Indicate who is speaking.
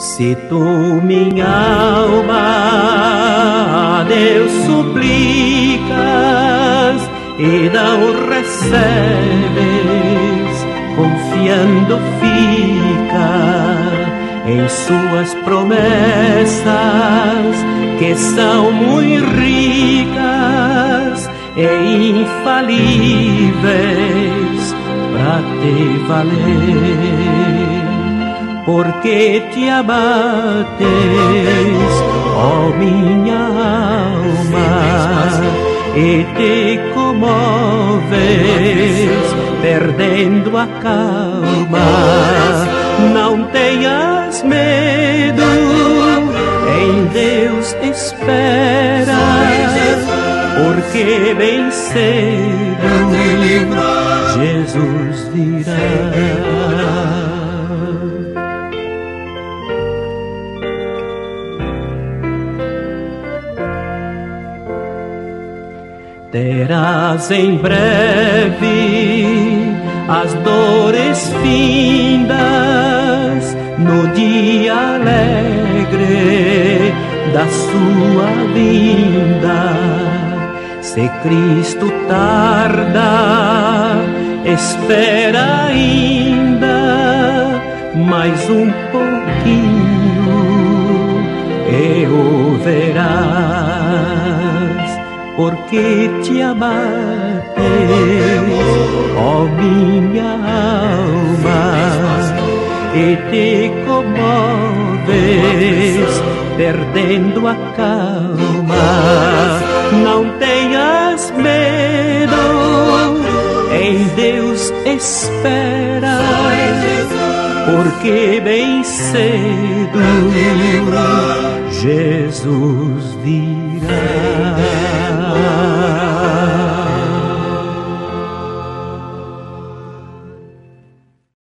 Speaker 1: Se tu, minha alma, a Deus suplicas e não recebes, confiando fica em suas promessas que são muito ricas e infalíveis para te valer porque te abates, ó oh minha alma, e te comoves, perdendo a calma. Não tenhas medo, em Deus espera, porque bem cedo Jesus virá. Terás em breve as dores findas no dia alegre da sua vinda. Se Cristo tarda, espera ainda mais um pouquinho e o verás porque te abates, ó minha alma, e te comoves, perdendo a calma. Não tenhas medo, em Deus espera, porque bem cedo Jesus virá.